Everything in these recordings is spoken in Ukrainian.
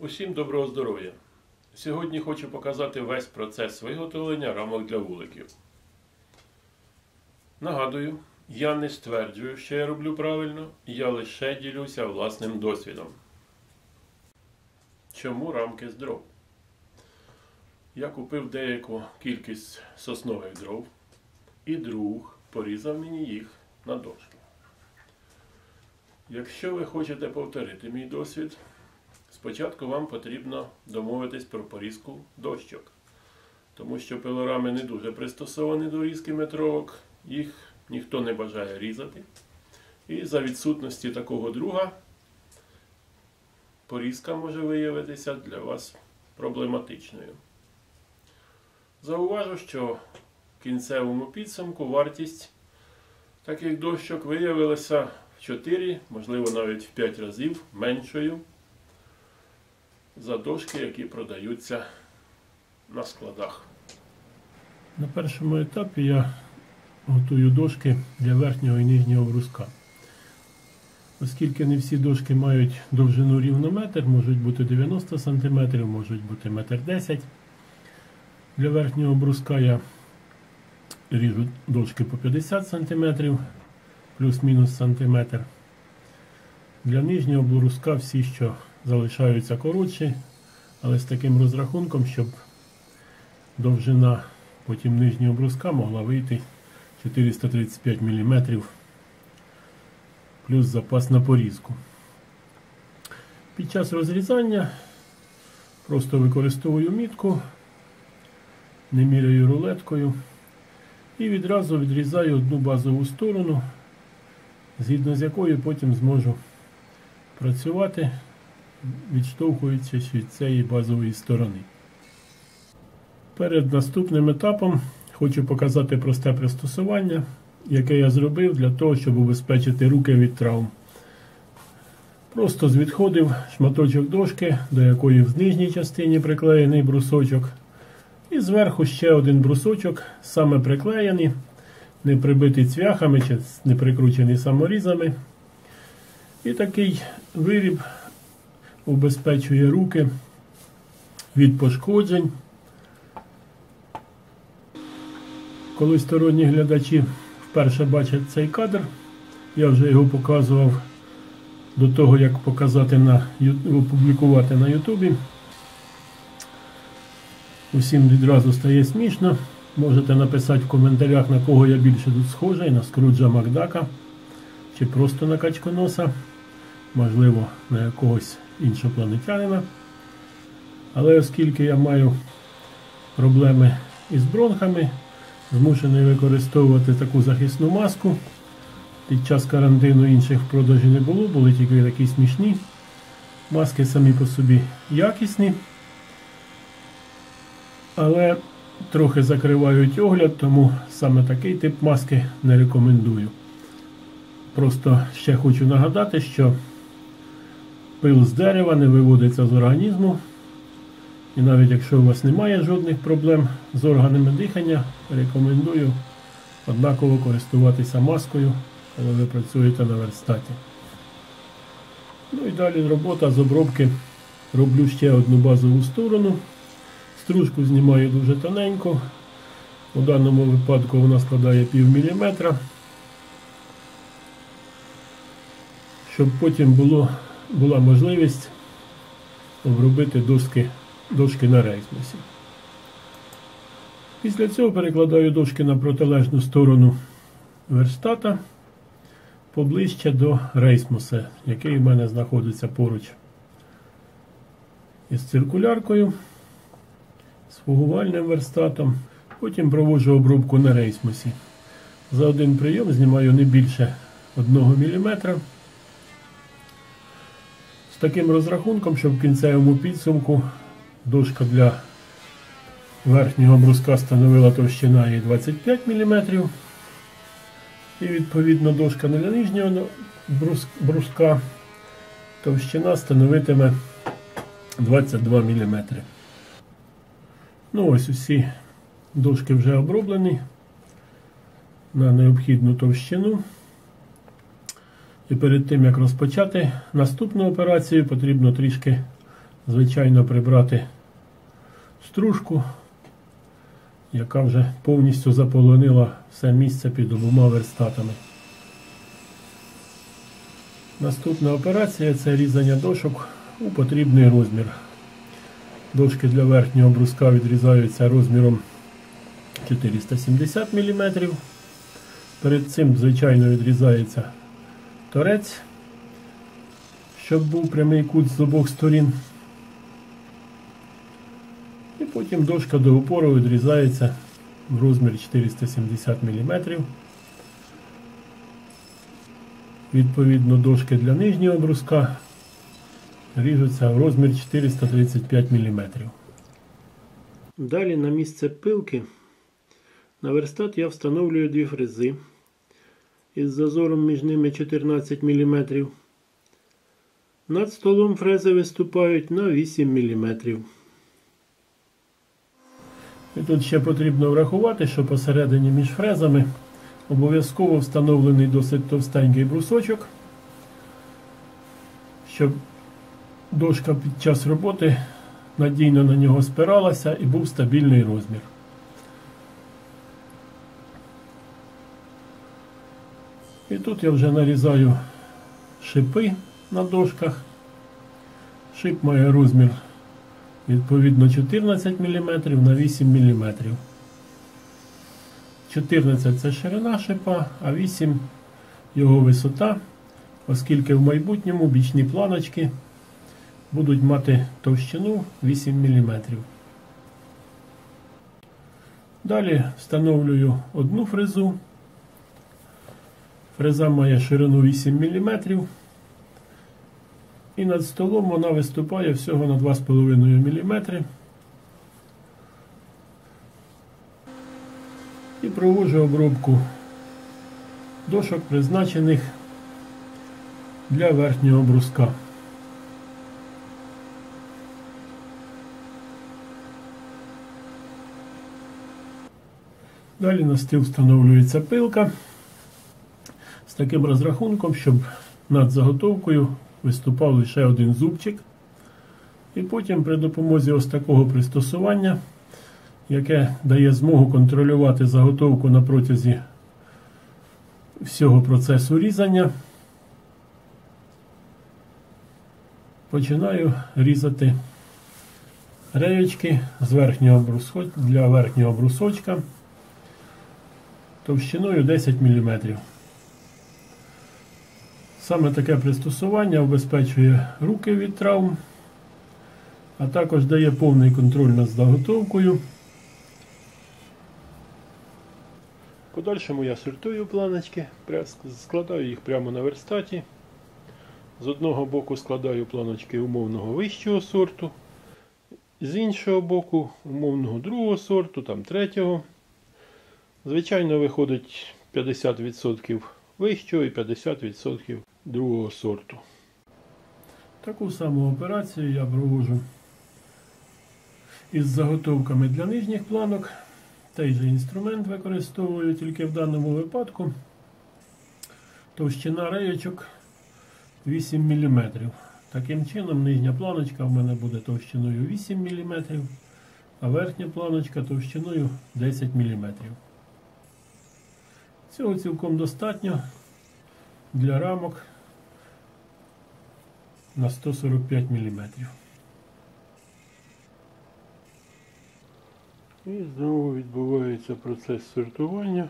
Усім доброго здоров'я! Сьогодні хочу показати весь процес виготовлення рамок для вуликів. Нагадую, я не стверджую, що я роблю правильно, я лише ділюся власним досвідом. Чому рамки з дров? Я купив деяку кількість соснових дров і друг порізав мені їх на дошки. Якщо ви хочете повторити мій досвід, Спочатку вам потрібно домовитись про порізку дощок, тому що пилорами не дуже пристосовані до різки метровок, їх ніхто не бажає різати. І за відсутності такого друга порізка може виявитися для вас проблематичною. Зауважу, що в кінцевому підсумку вартість таких дощок виявилася в 4, можливо навіть в 5 разів меншою за дошки, які продаються на складах. На першому етапі я готую дошки для верхнього і нижнього бруска. Оскільки не всі дошки мають довжину рівно метр, можуть бути 90 см, можуть бути 1,10 м. Для верхнього бруска я ріжу дошки по 50 см, плюс-мінус сантиметр. Для нижнього бруска всі, що залишаються коротші, але з таким розрахунком, щоб довжина потім нижнього бруска могла вийти 435 мм плюс запас на порізку. Під час розрізання просто використовую мітку, не міряю рулеткою і відразу відрізаю одну базову сторону, згідно з якою потім зможу працювати відштовхуючись від цієї базової сторони. Перед наступним етапом хочу показати просте пристосування, яке я зробив для того, щоб убезпечити руки від травм. Просто звідходив шматочок дошки, до якої в нижній частині приклеєний брусочок. І зверху ще один брусочок, саме приклеєний, не прибитий цвяхами чи не прикручений саморізами. І такий виріб убезпечує руки від пошкоджень. Коли сторонні глядачі вперше бачать цей кадр, я вже його показував до того, як показати на опублікувати на Ютубі. Усім відразу стає смішно. Можете написати в коментарях, на кого я більше тут схожий, на Скруджа Макдака чи просто на качконоса, можливо, на якогось іншопланетянина. Але оскільки я маю проблеми із бронхами, змушений використовувати таку захисну маску. Під час карантину інших в продажі не було, були тільки такі смішні. Маски самі по собі якісні, але трохи закривають огляд, тому саме такий тип маски не рекомендую. Просто ще хочу нагадати, що Пил з дерева не виводиться з організму. І навіть якщо у вас немає жодних проблем з органами дихання, рекомендую однаково користуватися маскою, коли ви працюєте на верстаті. Ну і далі робота з обробки роблю ще одну базову сторону. Стружку знімаю дуже тоненько. У даному випадку вона складає пів міліметра, щоб потім було була можливість обробити дошки, дошки на рейсмусі. Після цього перекладаю дошки на протилежну сторону верстата поближче до рейсмуса, який в мене знаходиться поруч із циркуляркою, з фугувальним верстатом. Потім проводжу обробку на рейсмусі. За один прийом знімаю не більше 1 мм таким розрахунком, щоб в кінцевому підсумку дошка для верхнього бруска становила товщина її 25 мм. І відповідно дошка для нижнього бруска товщина становитиме 22 мм. Ну ось усі дошки вже оброблені на необхідну товщину. І перед тим, як розпочати наступну операцію, потрібно трішки звичайно, прибрати стружку, яка вже повністю заполонила все місце під обома верстатами. Наступна операція це різання дошок у потрібний розмір. Дошки для верхнього бруска відрізаються розміром 470 мм. Перед цим, звичайно, відрізається торець, щоб був прямий кут з обох сторін. І потім дошка до упору відрізається в розмір 470 мм. Відповідно, дошки для нижнього бруска ріжуться в розмір 435 мм. Далі на місце пилки на верстат я встановлюю дві фрези із зазором між ними 14 мм. Над столом фрези виступають на 8 мм. І тут ще потрібно врахувати, що посередині між фрезами обов'язково встановлений досить товстенький брусочок, щоб дошка під час роботи надійно на нього спиралася і був стабільний розмір. І тут я вже нарізаю шипи на дошках. Шип має розмір відповідно 14 мм на 8 мм. 14 це ширина шипа, а 8 його висота, оскільки в майбутньому бічні планочки будуть мати товщину 8 мм. Далі встановлюю одну фрезу. Фреза має ширину 8 мм. І над столом вона виступає всього на 2,5 мм. І проводжу обробку дошок, призначених для верхнього бруска. Далі на стіл встановлюється пилка таким розрахунком, щоб над заготовкою виступав лише один зубчик. І потім при допомозі ось такого пристосування, яке дає змогу контролювати заготовку на протязі всього процесу різання, починаю різати реєчки з верхнього брусочка, для верхнього брусочка товщиною 10 мм. Саме таке пристосування обезпечує руки від травм, а також дає повний контроль над заготовкою. Подальшому я сортую планочки, складаю їх прямо на верстаті. З одного боку складаю планочки умовного вищого сорту, з іншого боку умовного другого сорту, там третього. Звичайно, виходить 50% вищого і 50% другого сорту. Таку саму операцію я проводжу із заготовками для нижніх планок. Той же інструмент використовую тільки в даному випадку. Товщина реєчок 8 мм. Таким чином, нижня планочка в мене буде товщиною 8 мм, а верхня планочка товщиною 10 мм. Цього цілком достатньо для рамок на 145 мм. І знову відбувається процес сортування.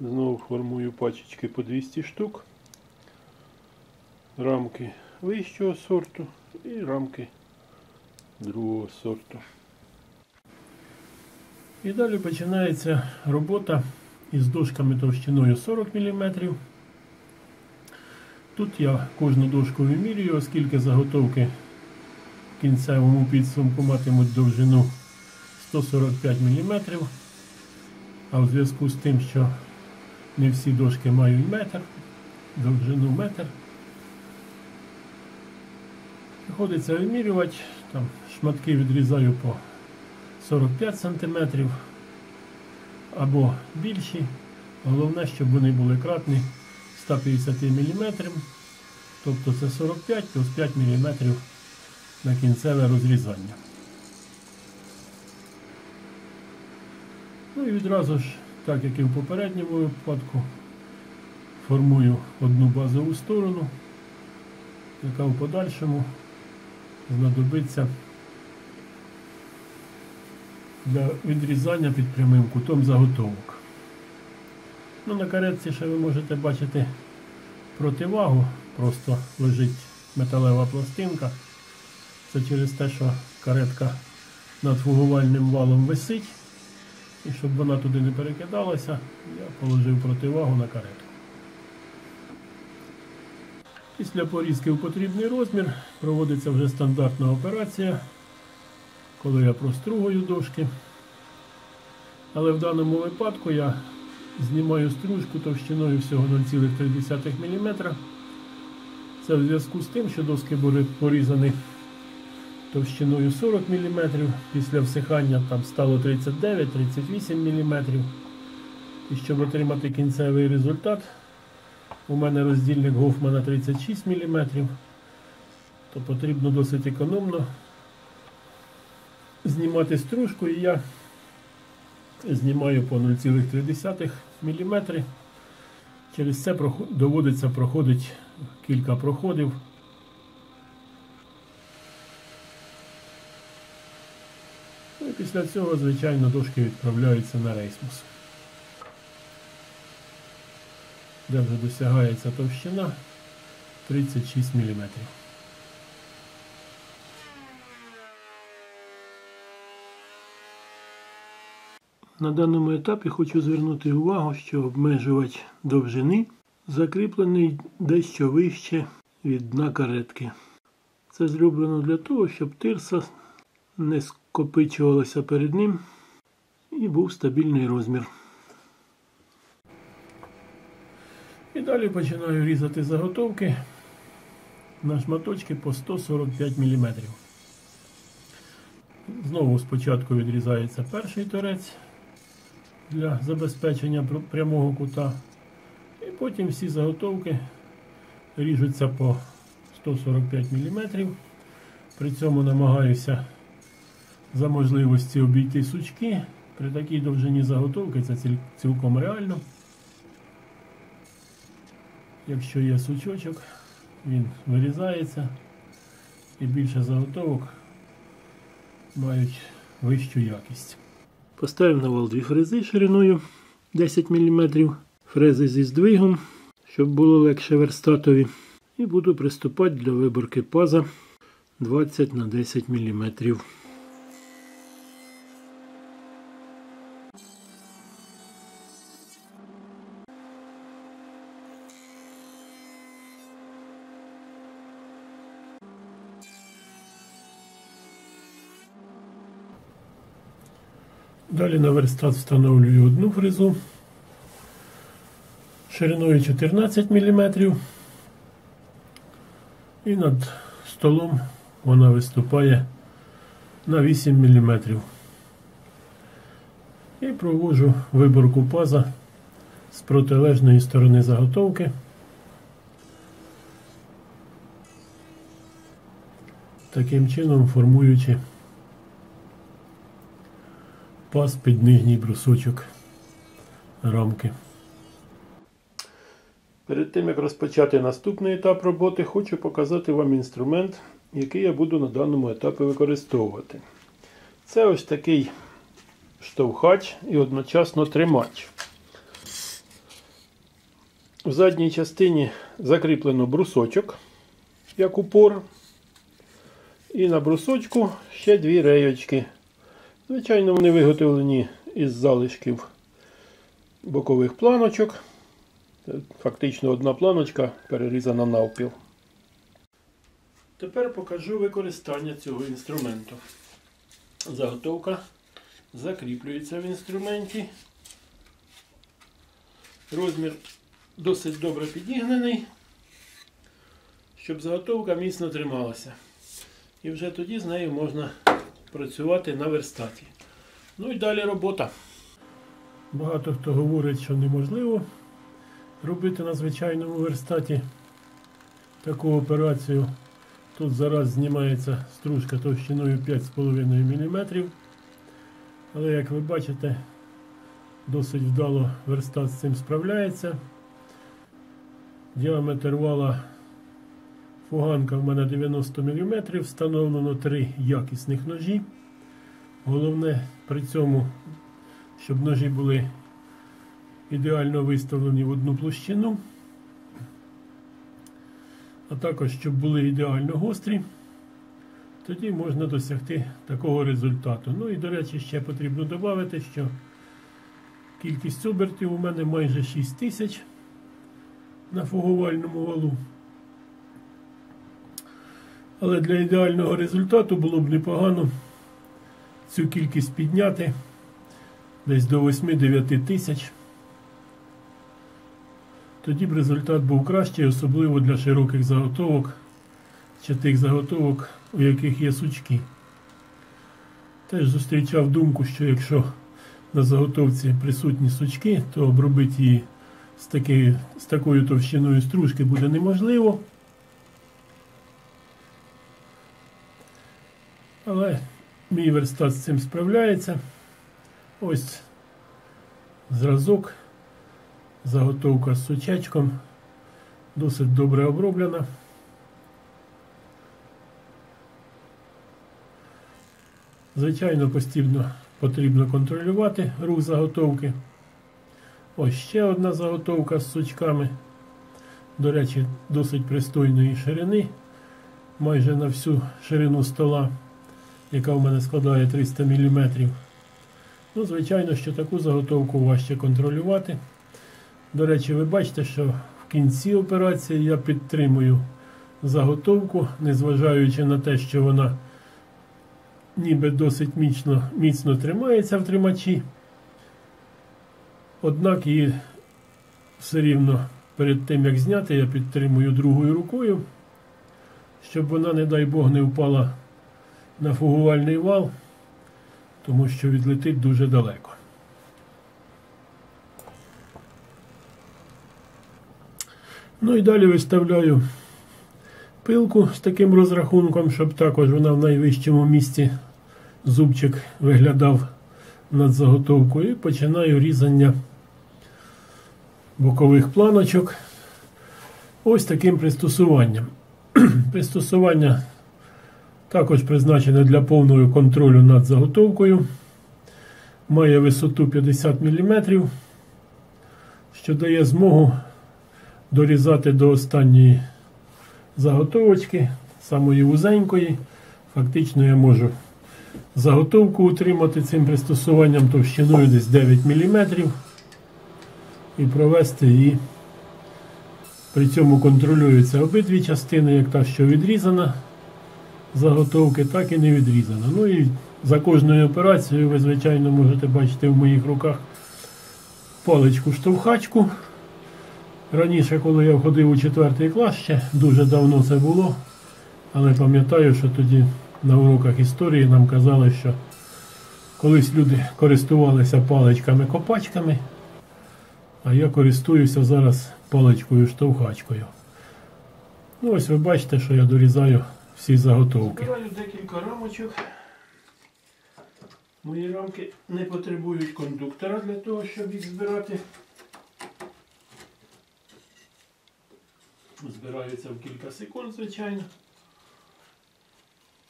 Знову формую пачечки по 200 штук, рамки вищого сорту і рамки другого сорту. І далі починається робота із дошками товщиною 40 мм. Тут я кожну дошку вимірюю, оскільки заготовки в кінцевому підсумку матимуть довжину 145 мм. А в зв'язку з тим, що не всі дошки мають метр, довжину метр, приходиться вимірювати, там шматки відрізаю по 45 см або більші. Головне, щоб вони були кратні 150 мм. Тобто це 45 плюс 5 мм на кінцеве розрізання. Ну і відразу ж, так як і в попередньому випадку, формую одну базову сторону, яка в подальшому знадобиться для відрізання під прямим кутом заготовок. Ну, на каретці ще ви можете бачити противагу, просто лежить металева пластинка. Це через те, що каретка над фугувальним валом висить. І щоб вона туди не перекидалася, я положив противагу на каретку. Після порізки в потрібний розмір проводиться вже стандартна операція, коли я простругую дошки. Але в даному випадку я знімаю стружку товщиною всього 0,3 мм. Це в зв'язку з тим, що доски були порізані товщиною 40 мм. Після всихання там стало 39-38 мм. І щоб отримати кінцевий результат, у мене роздільник Гофмана 36 мм, то потрібно досить економно знімати стружку і я знімаю по 0,3 мм. Через це доводиться проходити кілька проходів. Ну і після цього, звичайно, дошки відправляються на рейсмус, де вже досягається товщина 36 мм. На даному етапі хочу звернути увагу, що обмежувач довжини закріплений дещо вище від дна каретки. Це зроблено для того, щоб тирса не скопичувалася перед ним і був стабільний розмір. І далі починаю різати заготовки на шматочки по 145 мм. Знову спочатку відрізається перший торець для забезпечення прямого кута. І потім всі заготовки ріжуться по 145 мм. При цьому намагаюся за можливості обійти сучки. При такій довжині заготовки це цілком реально. Якщо є сучочок, він вирізається і більше заготовок мають вищу якість. Поставив на вал дві фрези шириною 10 мм, фрези зі здвигом, щоб було легше верстатові. І буду приступати для виборки паза 20 на 10 мм. Далі на верстат встановлюю одну фрезу шириною 14 мм. І над столом вона виступає на 8 мм. І проводжу виборку паза з протилежної сторони заготовки. Таким чином формуючи паз під нижній брусочок рамки. Перед тим як розпочати наступний етап роботи, хочу показати вам інструмент, який я буду на даному етапі використовувати. Це ось такий штовхач і одночасно тримач. В задній частині закріплено брусочок, як упор. І на брусочку ще дві рейочки. Звичайно, вони виготовлені із залишків бокових планочок. Фактично одна планочка перерізана навпіл. Тепер покажу використання цього інструменту. Заготовка закріплюється в інструменті. Розмір досить добре підігнаний, щоб заготовка міцно трималася. І вже тоді з нею можна працювати на верстаті. Ну і далі робота. Багато хто говорить, що неможливо робити на звичайному верстаті таку операцію, Тут зараз знімається стружка товщиною 5,5 мм. Але як ви бачите, досить вдало верстат з цим справляється. Діаметр вала фуганка в мене 90 мм, встановлено три якісних ножі. Головне при цьому, щоб ножі були ідеально виставлені в одну площину, а також щоб були ідеально гострі, тоді можна досягти такого результату. Ну і, до речі, ще потрібно додати, що кількість обертів у мене майже 6 тисяч на фугувальному валу. Але для ідеального результату було б непогано цю кількість підняти десь до 8-9 тисяч. Тоді б результат був кращий, особливо для широких заготовок чи тих заготовок, у яких є сучки. Теж зустрічав думку, що якщо на заготовці присутні сучки, то обробити її з, таки, з такою товщиною стружки буде неможливо. Але мій верстат з цим справляється. Ось зразок, заготовка з сучечком, досить добре оброблена. Звичайно, постійно потрібно контролювати рух заготовки. Ось ще одна заготовка з сучками. До речі, досить пристойної ширини, майже на всю ширину стола яка в мене складає 300 мм. Ну, звичайно, що таку заготовку важче контролювати. До речі, ви бачите, що в кінці операції я підтримую заготовку, незважаючи на те, що вона ніби досить міцно, міцно тримається в тримачі. Однак її все рівно перед тим, як зняти, я підтримую другою рукою, щоб вона, не дай Бог, не впала на фугувальний вал, тому що відлетить дуже далеко. Ну і далі виставляю пилку з таким розрахунком, щоб також вона в найвищому місці зубчик виглядав над заготовкою і починаю різання бокових планочок ось таким пристосуванням. Пристосування також призначене для повного контролю над заготовкою. Має висоту 50 мм, що дає змогу дорізати до останньої заготовочки, самої вузенької. Фактично я можу заготовку утримати цим пристосуванням товщиною десь 9 мм і провести її. При цьому контролюються обидві частини, як та, що відрізана заготовки, так і не відрізана. Ну і за кожною операцією ви, звичайно, можете бачити в моїх руках паличку-штовхачку. Раніше, коли я входив у 4 клас, ще дуже давно це було. Але пам'ятаю, що тоді на уроках історії нам казали, що колись люди користувалися паличками-копачками, а я користуюся зараз паличкою-штовхачкою. Ну Ось ви бачите, що я дорізаю всі заготовки. Збираю декілька рамочок. Мої рамки не потребують кондуктора для того, щоб їх збирати. Збираються в кілька секунд, звичайно.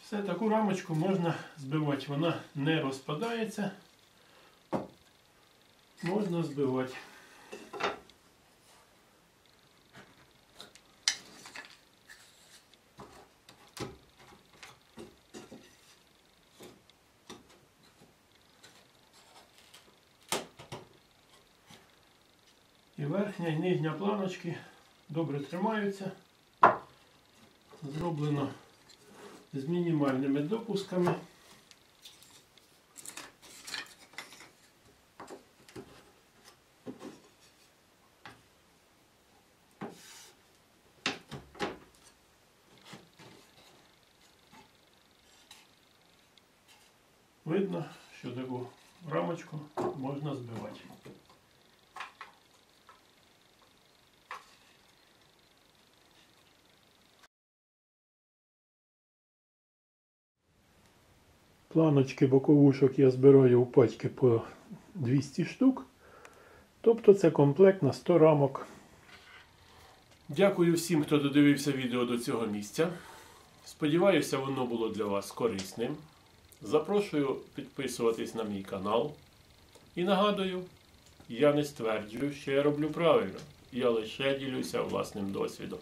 Все, таку рамочку можна збивати, вона не розпадається. Можна збивати. Верхня і нижня планочки добре тримаються. Зроблено з мінімальними допусками. Видно, що таку рамочку можна збивати. Планочки боковушок я збираю у пачки по 200 штук. Тобто це комплект на 100 рамок. Дякую всім, хто додивився відео до цього місця. Сподіваюся, воно було для вас корисним. Запрошую підписуватись на мій канал. І нагадую, я не стверджую, що я роблю правильно. Я лише ділюся власним досвідом.